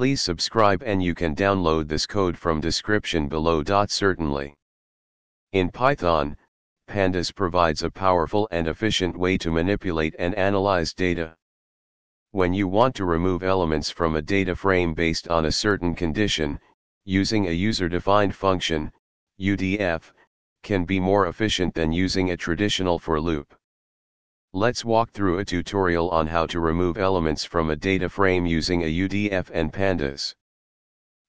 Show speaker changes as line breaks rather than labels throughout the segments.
Please subscribe and you can download this code from description below. Dot certainly. In Python, Pandas provides a powerful and efficient way to manipulate and analyze data. When you want to remove elements from a data frame based on a certain condition, using a user-defined function, UDF, can be more efficient than using a traditional for loop. Let's walk through a tutorial on how to remove elements from a data frame using a UDF and pandas.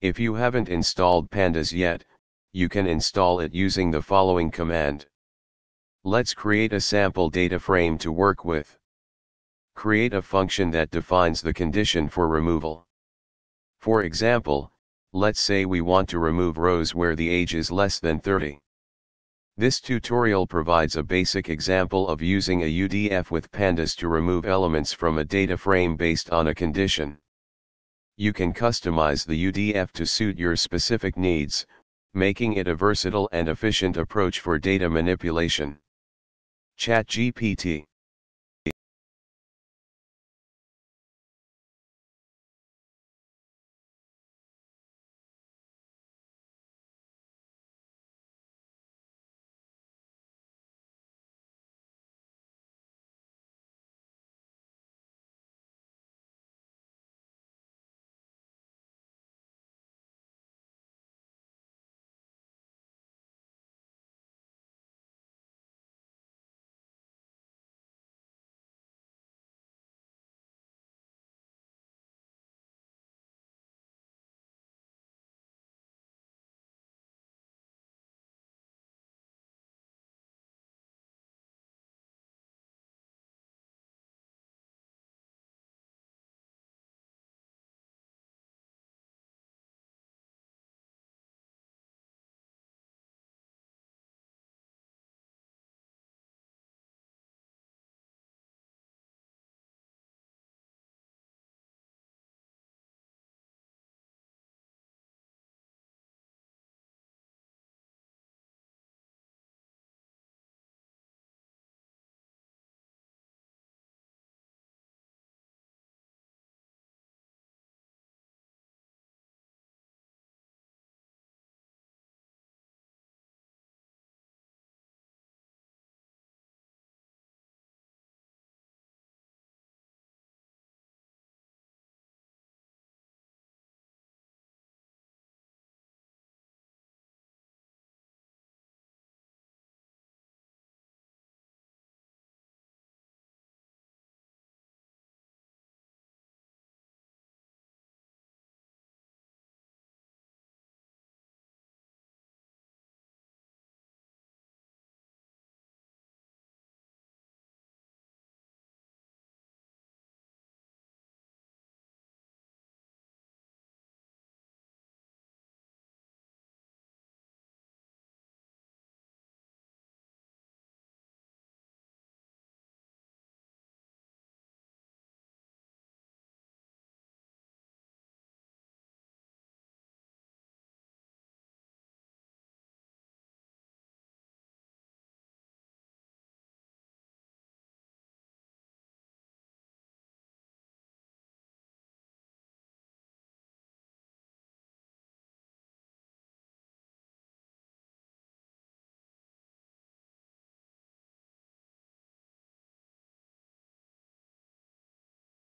If you haven't installed pandas yet, you can install it using the following command. Let's create a sample data frame to work with. Create a function that defines the condition for removal. For example, let's say we want to remove rows where the age is less than 30. This tutorial provides a basic example of using a UDF with pandas to remove elements from a data frame based on a condition. You can customize the UDF to suit your specific needs, making it a versatile and efficient approach for data manipulation. ChatGPT